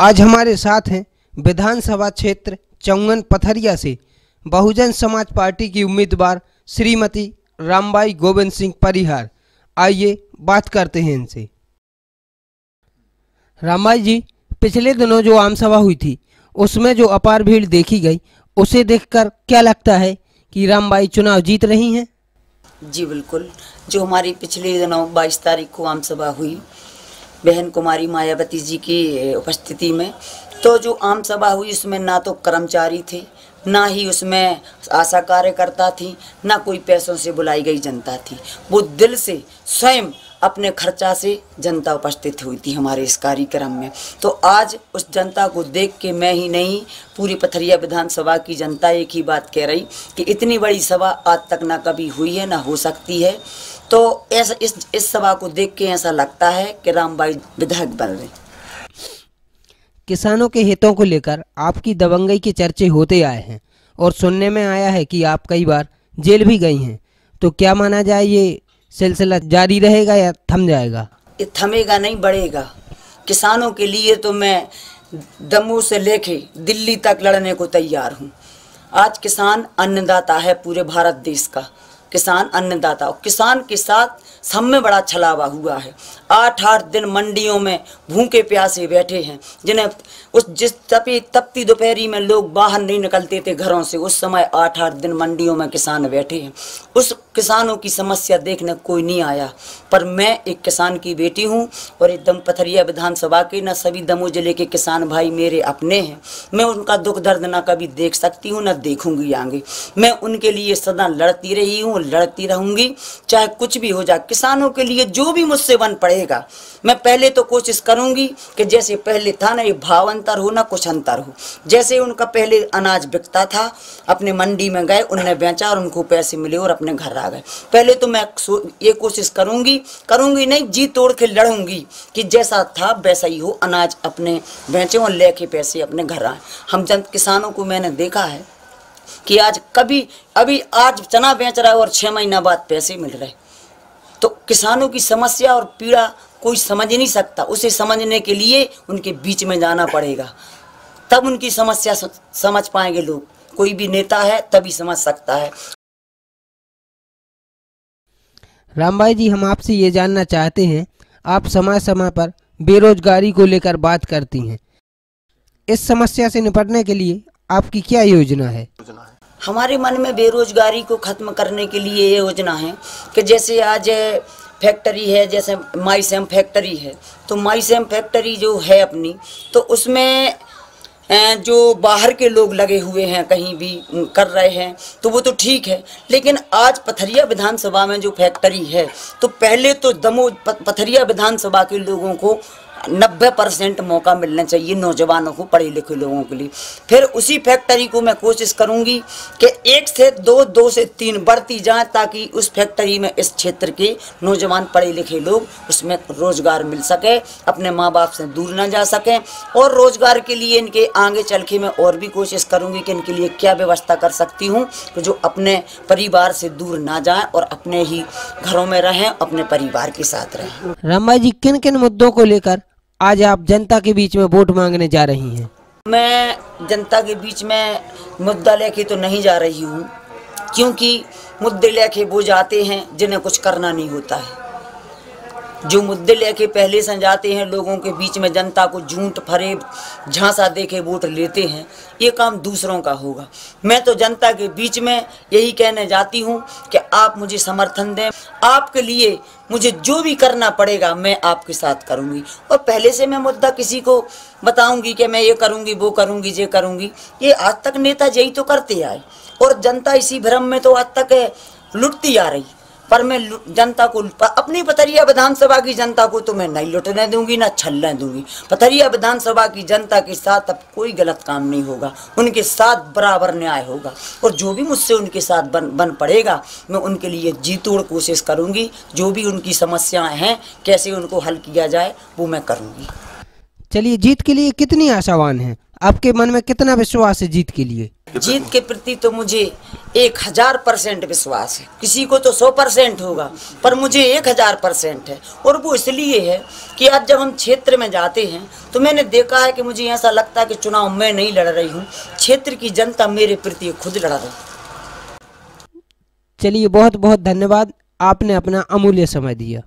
आज हमारे साथ हैं विधानसभा क्षेत्र चौंगन पथरिया से बहुजन समाज पार्टी की उम्मीदवार श्रीमती रामबाई गोविंद सिंह परिहार। आइए बात करते हैं इनसे। रामबाई जी, पिछले दिनों जो आम सभा हुई थी, उसमें जो अपार भीड़ देखी गई, उसे देखकर क्या लगता है कि रामबाई चुनाव जीत रही हैं? जी बिल्कुल। जो हमारी पिछले दिनों 22 तारीख को आम सभा हुई बहन कुमारी मायावती जी की उपस्थिति में। तो जो आम सभा हुई, उसमें ना तो कर्मचारी थे, ना ही उसमें आशा कार्यकर्ता थी, ना कोई पैसों से बुलाई गई जनता थी। वो दिल से, स्वयं अपने खर्चा से जनता उपस्थित हुई थी हमारे इस कार्यक्रम में। तो आज उस जनता को देख के मैं ही नहीं, पूरी पथरिया विधानसभा की जनता एक ही बात कह रही कि इतनी बड़ी सभा आज तक ना कभी हुई है, ना हो सकती है। तो ऐसा इस इस सभा को देख के ऐसा लगता है कि रामबाई विधायक बन रहे किसानों के हितों को लेकर आपकी दबंगई के चर्चे होते आए हैं और सुनने में आया है कि आप कई बार जेल भी गई हैं। तो क्या माना जाए ये सिलसिला जारी रहेगा या थम जाएगा? ये थमेगा नहीं बढ़ेगा। किसानों के लिए तो मैं दमू से लेके दिल्ली तक लड़ने को तैयार हूँ। आज किसान अन्नदाता है पूरे भारत देश का। किसान अन्नदाता और किसान के साथ सब में बड़ा छलावा हुआ है। आठ आठ दिन मंडियों में भूखे प्यासे बैठे हैं। जिन्हें उस जिस तपी, तपती दोपहरी में लोग बाहर नहीं निकलते थे घरों से, उस समय आठ आठ दिन मंडियों में किसान बैठे हैं। उस किसानों की समस्या देखने कोई नहीं आया, पर मैं एक किसान की बेटी हूँ और एकदम पथरिया विधानसभा के न सभी दमोह ज़िले के किसान भाई मेरे अपने हैं। मैं उनका दुख दर्द ना कभी देख सकती हूँ, न देखूँगी आगे। मैं उनके लिए सदा लड़ती रही हूँ, लड़ती रहूँगी। चाहे कुछ भी हो जाए, किसानों के लिए जो भी मुझसे बन पड़ेगा मैं पहले तो कोशिश करूँगी कि जैसे पहले था ना, ये भाव अंतर हो ना, कुछ अंतर हो। जैसे उनका पहले अनाज बिकता था, अपने मंडी में गए उन्हें बेचा और उनको पैसे मिले और अपने घर आ गए। पहले तो मैं ये कोशिश करूँगी करूँगी नहीं, जी तोड़ के लड़ूँगी कि जैसा था, वैसा ही हो, अनाज अपने बेचे और लेके पैसे अपने घर आए। हम जन किसानों को मैंने देखा है कि आज कभी, अभी आज चना बेच रहा है और छः महीना बाद पैसे मिल रहे किसानों की समस्या और पीड़ा कोई समझ नहीं सकता। उसे समझने के लिए उनके बीच में जाना पड़ेगा। तब उनकी समस्या समझ पाएँगे लोग। कोई भी नेता है तभी समझ सकता है। रामबाई जी हम आपसे ये जानना चाहते हैं आप समय समय पर बेरोजगारी को लेकर बात करती हैं। इस समस्या से निपटने के लिए आपकी क्या योजना है? हमारे मन में बेरोजगारी को खत्म करने के लिए ये योजना है कि जैसे आज फैक्ट्री है, जैसे माई सेम फैक्ट्री है। तो माई सेम फैक्ट्री जो है अपनी तो उसमें जो बाहर के लोग लगे हुए हैं, कहीं भी कर रहे हैं तो वो तो ठीक है। लेकिन आज पथरिया विधानसभा में जो फैक्ट्री है तो पहले तो दमो पथरिया विधानसभा के लोगों को नब्बे परसेंट मौका मिलना चाहिए नौजवानों को, पढ़े लिखे लोगों के लिए। फिर उसी फैक्ट्री को मैं कोशिश करूँगी कि एक से दो दो से तीन बढ़ती जाए ताकि उस फैक्ट्री में इस क्षेत्र के नौजवान, पढ़े लिखे लोग उसमें रोज़गार मिल सके, अपने माँ बाप से दूर ना जा सकें। और रोज़गार के लिए इनके आगे चल के मैं और भी कोशिश करूँगी कि इनके लिए क्या व्यवस्था कर सकती हूँ कि जो अपने परिवार से दूर ना जाए और अपने ही घरों में रहें, अपने परिवार के साथ रहें। रामा जी किन किन मुद्दों को लेकर आज आप जनता के बीच में वोट मांगने जा रही हैं। मैं जनता के बीच में मुद्दा लेके तो नहीं जा रही हूँ, क्योंकि मुद्दे लेके वो जाते हैं जिन्हें कुछ करना नहीं होता है। जो मुद्दे लेके पहले से जाते हैं, लोगों के बीच में जनता को झूठ फरेब झांसा दे के वोट लेते हैं, ये काम दूसरों का होगा। मैं तो जनता के बीच में यही कहने जाती हूँ कि आप मुझे समर्थन दें, आपके लिए मुझे जो भी करना पड़ेगा मैं आपके साथ करूँगी। और पहले से मैं मुद्दा किसी को बताऊँगी कि मैं ये करूँगी, वो करूँगी ये करूँगी, ये आज तक नेता यही तो करते आए। और जनता इसी भ्रम में तो आज तक लुटती आ रही। पर मैं जनता को अपनी पथरिया विधानसभा की जनता को तो मैं नहीं लुटने दूँगी, ना छलने दूँगी। पथरिया विधानसभा की जनता के साथ अब कोई गलत काम नहीं होगा। उनके साथ बराबर न्याय होगा। और जो भी मुझसे उनके साथ बन बन पड़ेगा, मैं उनके लिए जी तोड़ कोशिश करूँगी। जो भी उनकी समस्याएँ हैं, कैसे उनको हल किया जाए, वो मैं करूँगी। चलिए, जीत के लिए कितनी आशावान हैं? आपके मन में कितना विश्वास है जीत के लिए? जीत के प्रति तो मुझे एक हज़ार परसेंट विश्वास है। किसी को तो सौ परसेंट होगा पर मुझे एक हज़ार परसेंट है। और वो इसलिए है कि आज जब हम क्षेत्र में जाते हैं तो मैंने देखा है कि मुझे ऐसा लगता है कि चुनाव मैं नहीं लड़ रही हूँ। क्षेत्र की जनता मेरे प्रति खुद लड़ रही चलिए बहुत बहुत धन्यवाद। आपने अपना अमूल्य समय दिया।